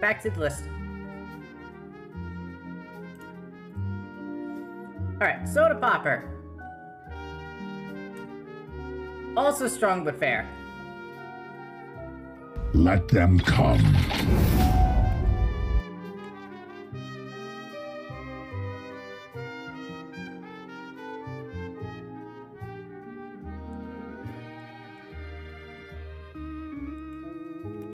Back to the list. Alright, Soda Popper. Also strong but fair. Let them come.